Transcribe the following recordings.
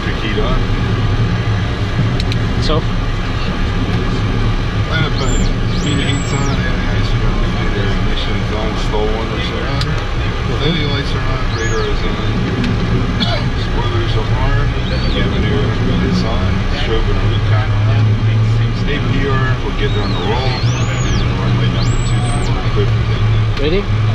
electric heat on. So, Line up uh, heat heats on, anti-ice are gonna leave their ignitions on, stall warners are on. Lily lights are on, radar is on. Spoilers are cabin air is on, strobe and recon on. APR, we'll get on the roll. Runway number two, clear for takeoff. ready?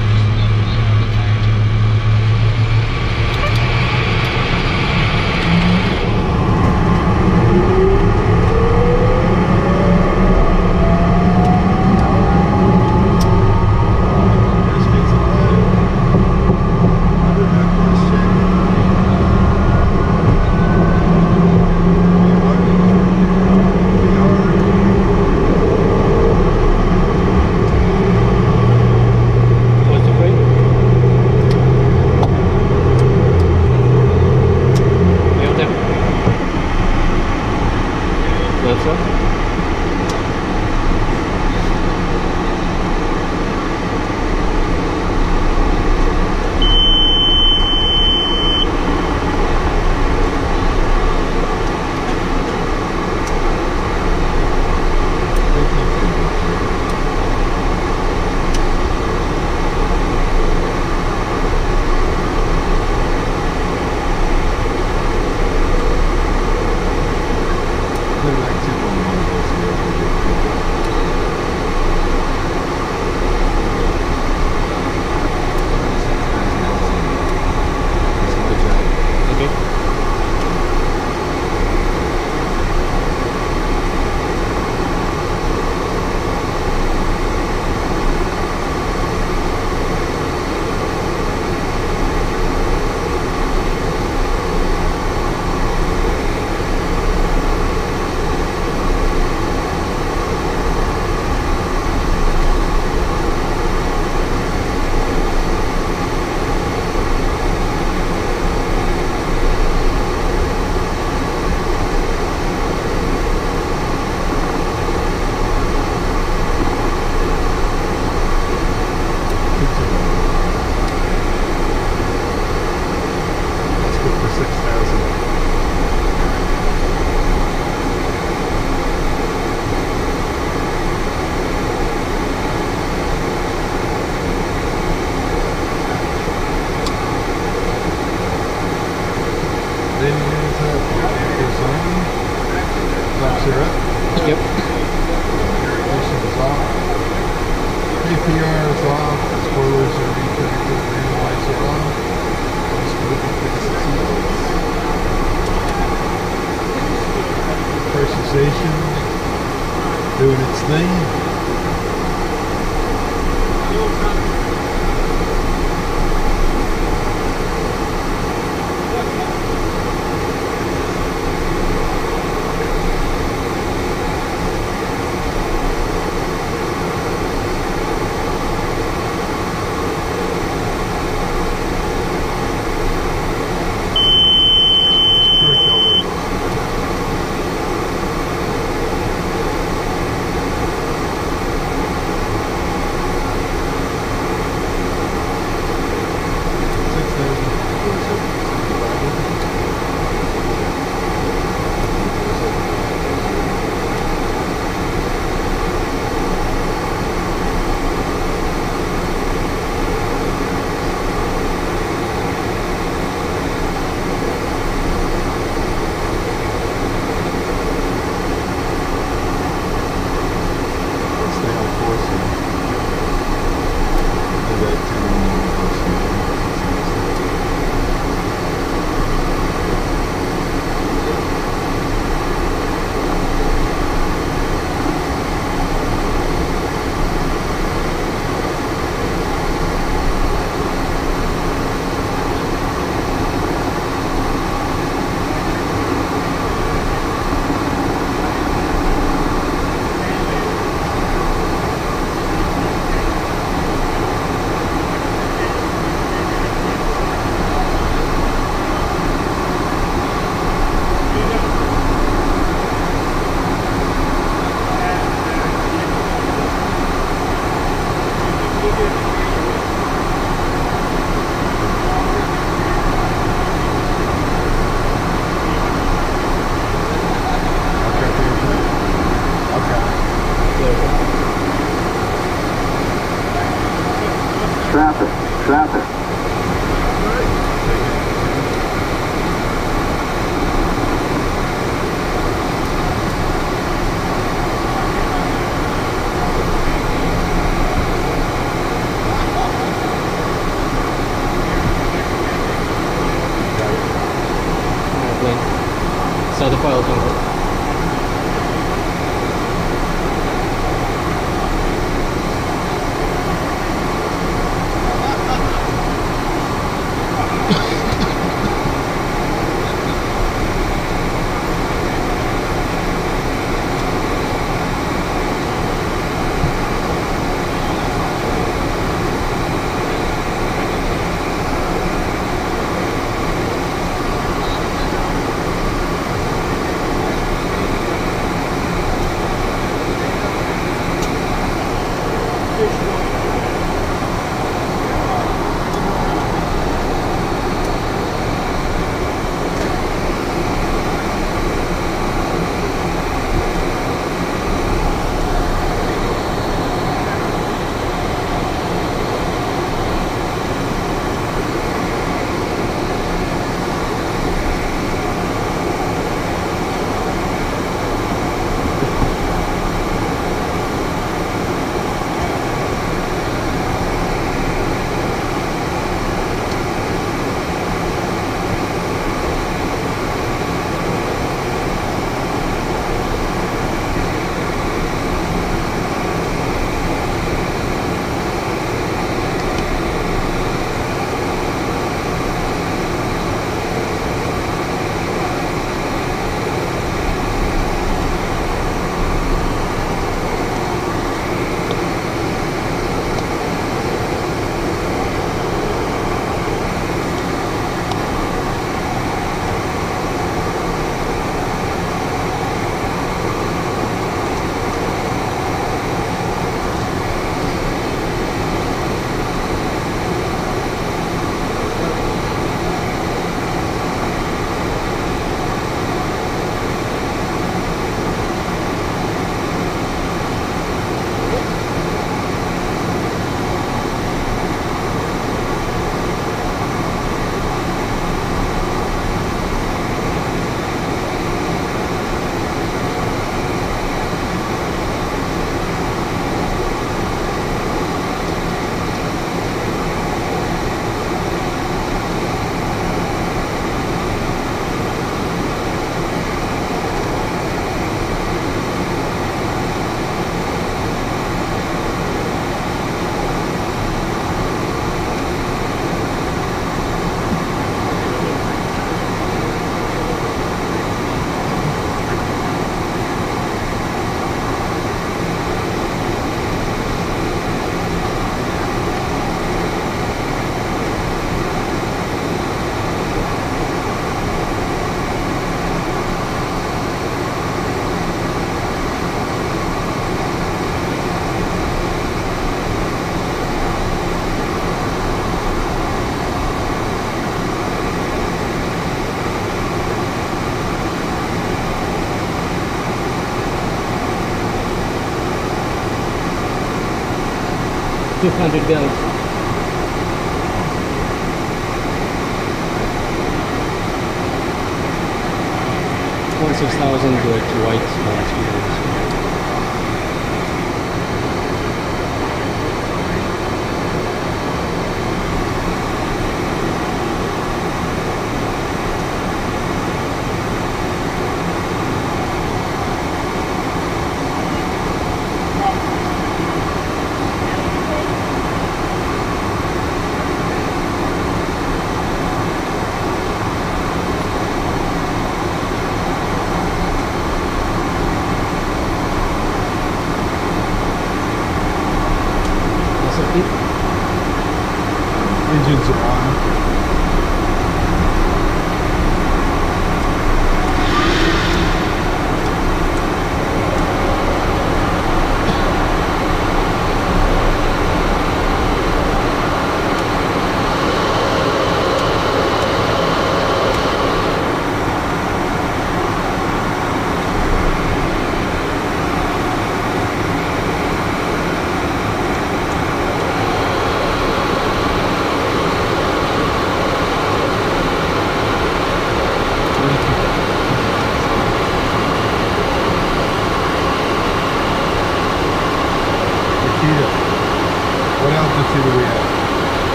600 gallon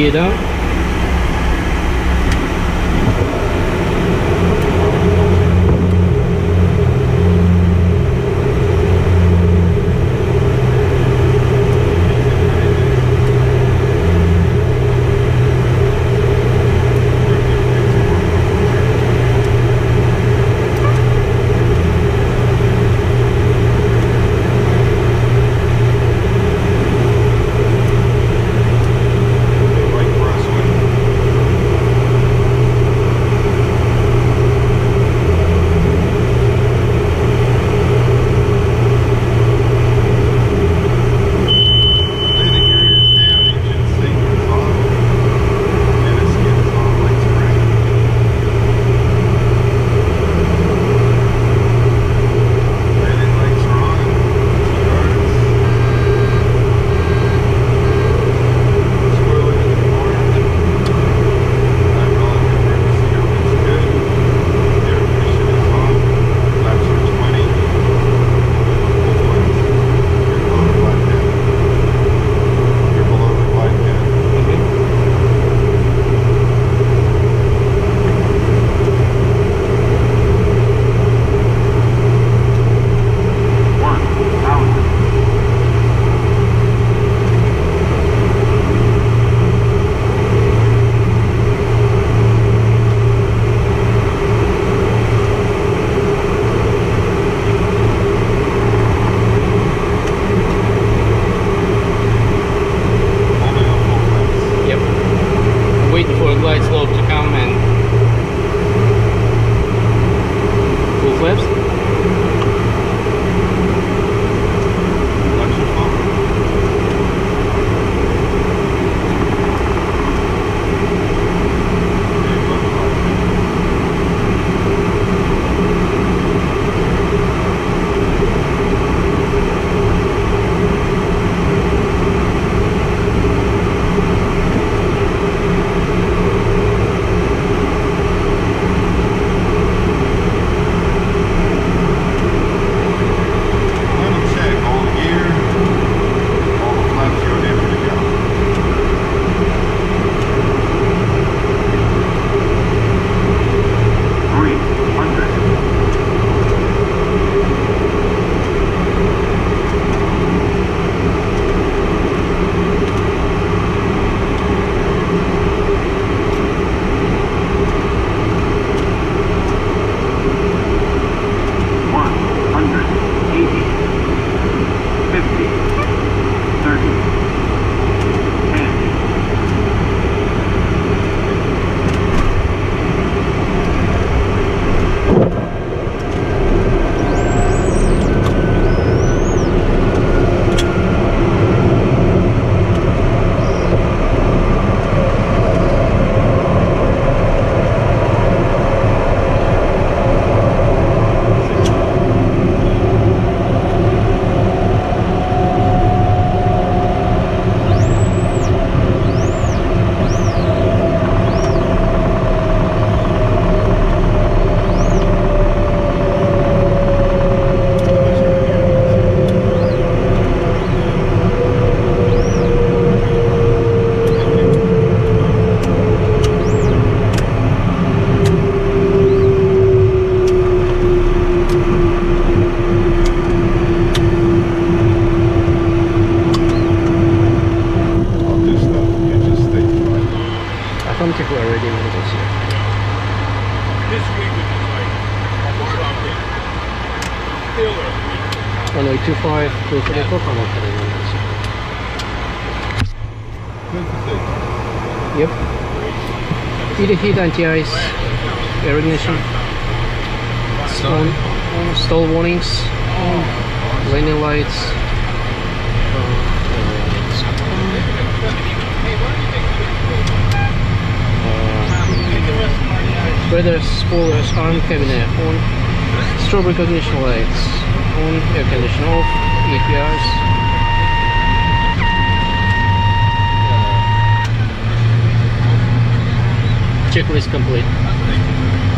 Mangueirão This week would be like something. Still early. 1025とそれと可能性になります。Yep. Either heat anti-ice, air ignition, stall, stall warnings, landing lights, Uh, radar spoilers on cabinet on, strobe recognition lights on, air condition off, APRs. Checklist complete.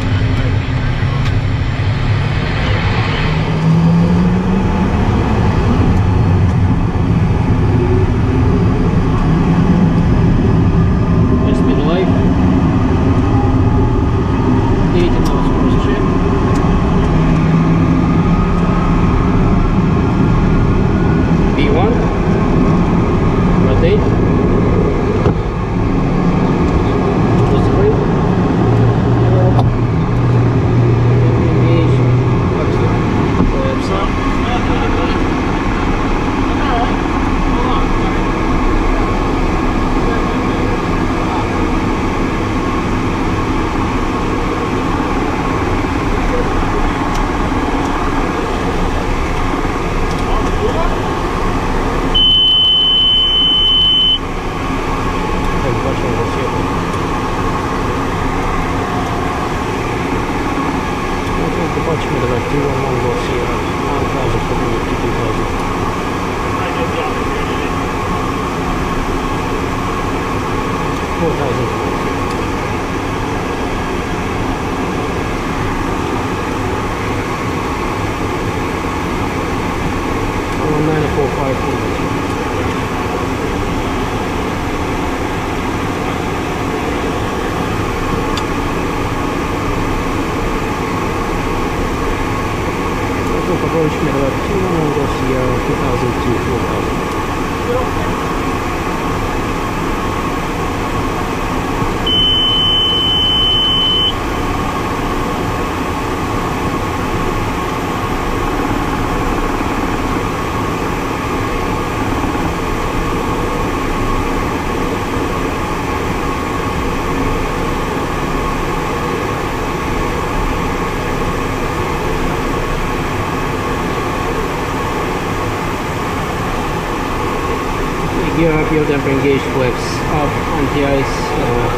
Yaw damper engaged flaps up, anti-ice, uh,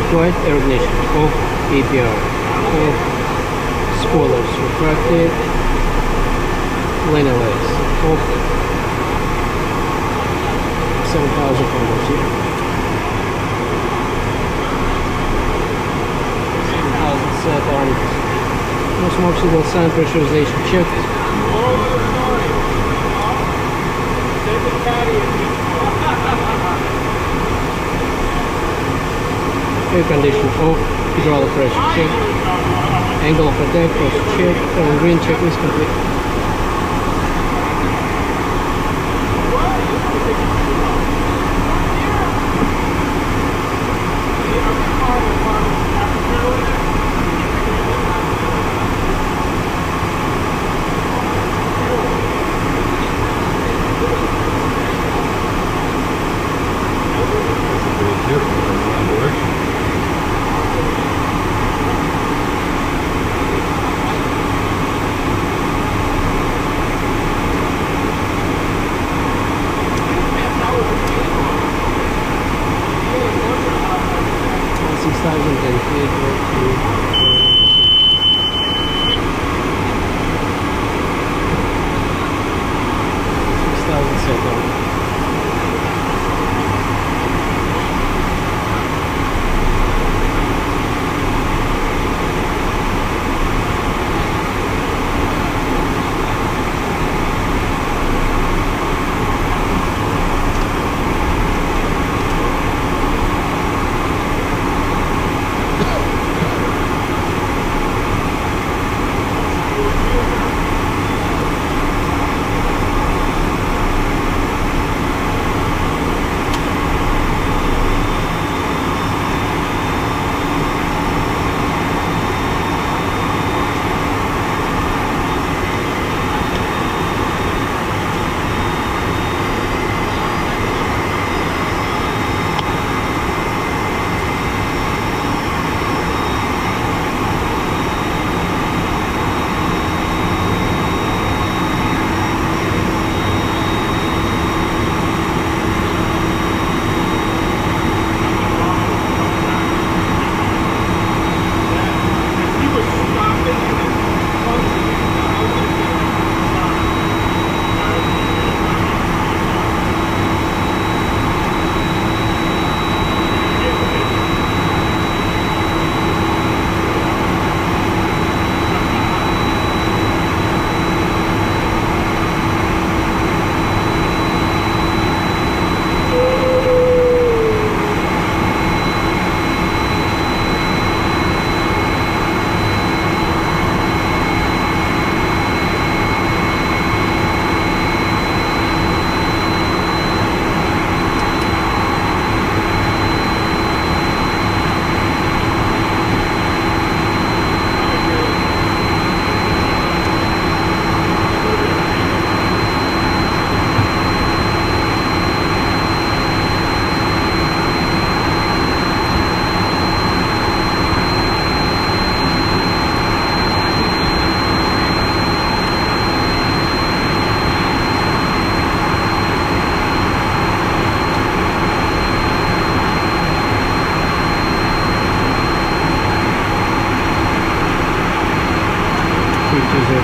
required, air ignition, off, APR, off, spoilers refracted, liner lights, off, 7000 pounds here. 7000 set on, no smoke signal, sound pressurization checked, air condition. Off, hydraulic pressure check, angle of attack was check, and green check is complete.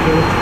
Centimeter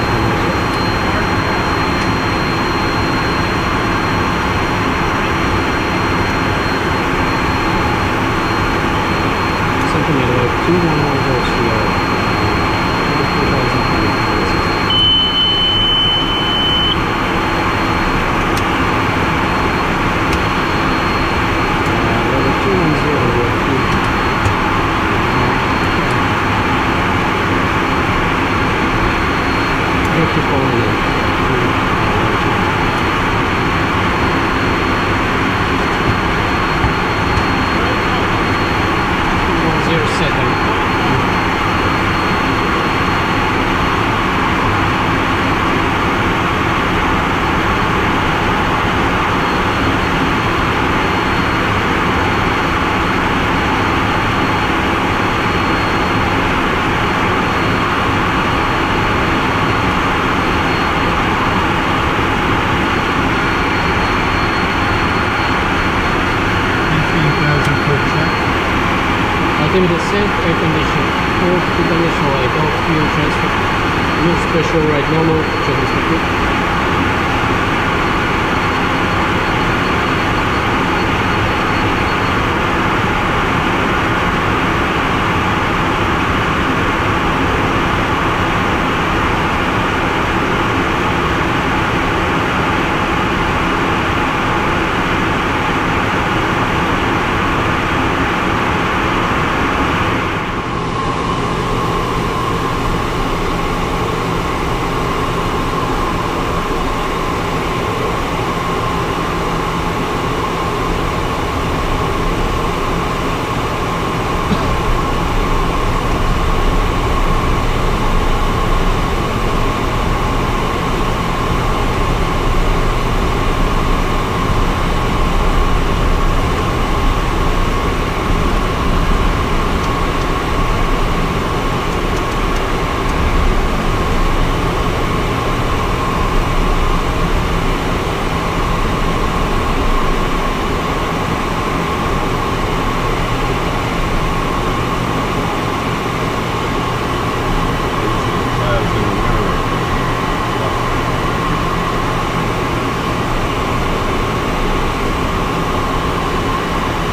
одному через таку.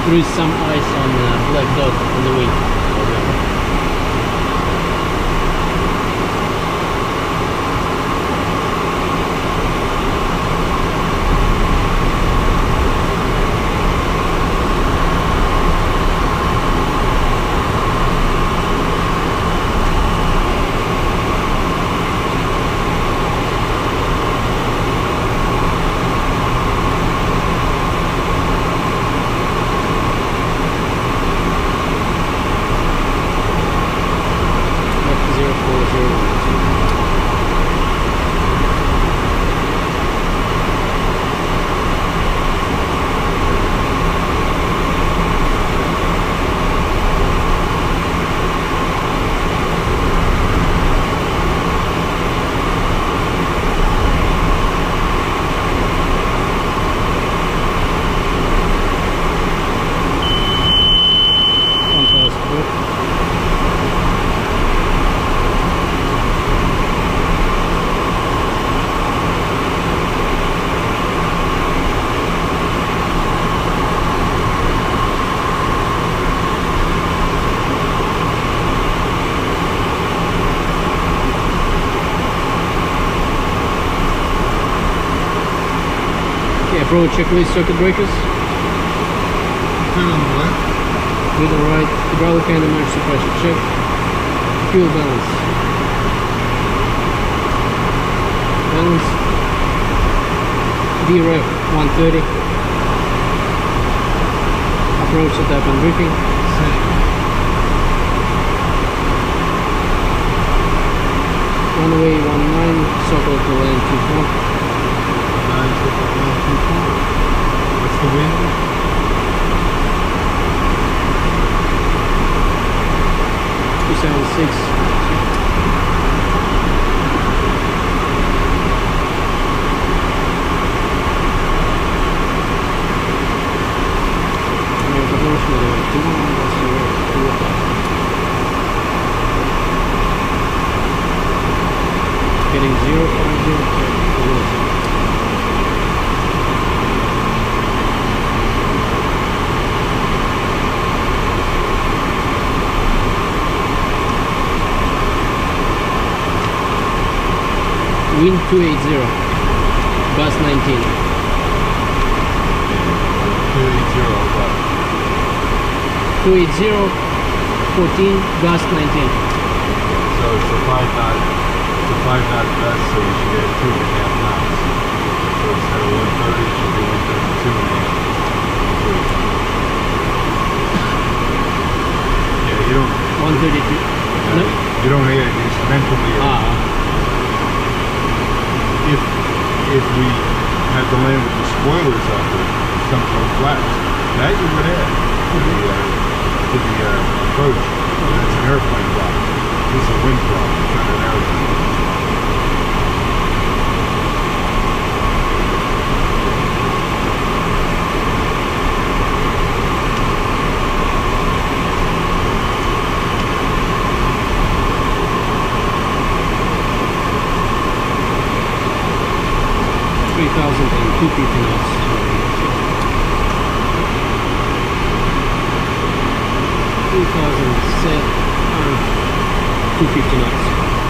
There is some ice on uh, Black Dot on the way. Left zero four zero. One thousand foot. Approach checklist circuit breakers. Good on the left. Good and right. Hydraulic and emergency pressure check. Fuel balance. Balance. VREF 130. Approach setup and briefing. Same. Runway 19. Circle to land 24. Nine triple one two four. What's the wind? Two seven six. getting 050. Wind 280, bus 19. 280 what? 280, 14, gas 19. So it's a five knot, it's a five knot vest, so you should get two and a half knots. So instead of 130, it should be 132 and a half. Yeah, you don't, 132. No? you don't need it, it's mentally. Ah, If, if we had to land with the spoilers up there, some no flaps, that you would add to the, uh, to the, uh, approach. That's an airplane block. This is a wind it's not an airplane. Thousand and two fifty knots. Three thousand set and two fifty knots.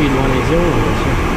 Speed 180 also.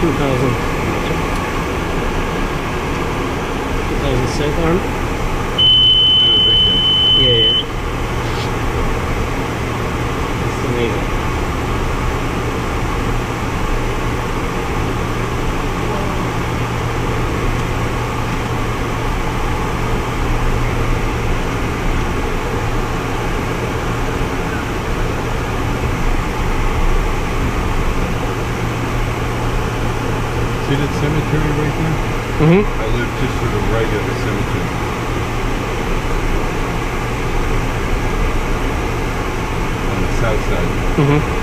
Two thousand. Two thousand set arm. That was a big guy. Yeah, yeah. It's the navy. See that cemetery right there? Mm-hmm. I live just to the right of the cemetery. On the south side. Mm-hmm.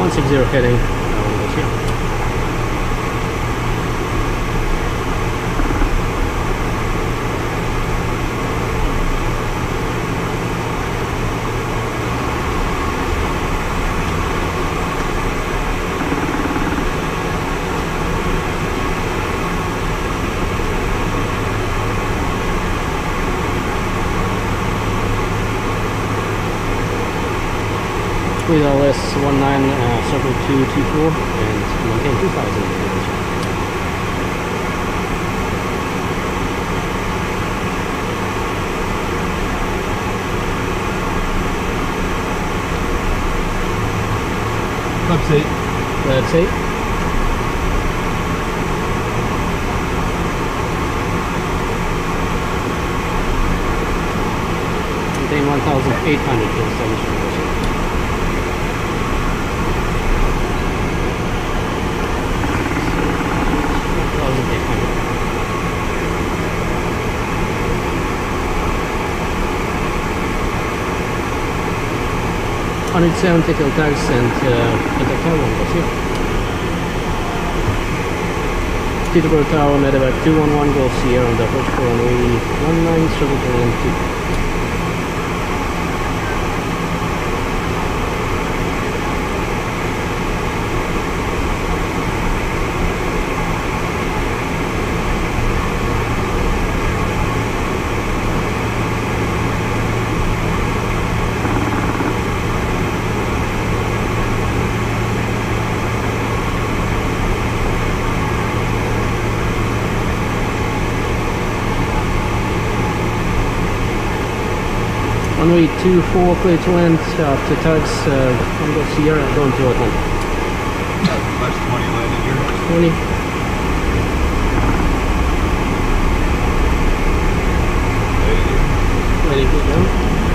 One six zero heading. Uh, yeah. with LS 19 uh, circle 224 and maintain 2000. That's it. It. Maintain 1800 for installation. Thousand eight hundred. Hundred seventy till tax and uh, intercal numbers Teterboro Tower, Medevac 211 Golf Sierra on the for runway 19 Runway 24 clear to land after tax uh, on Golf Sierra going to Atlanta. Last 20 landing gear. 20. Ready to go.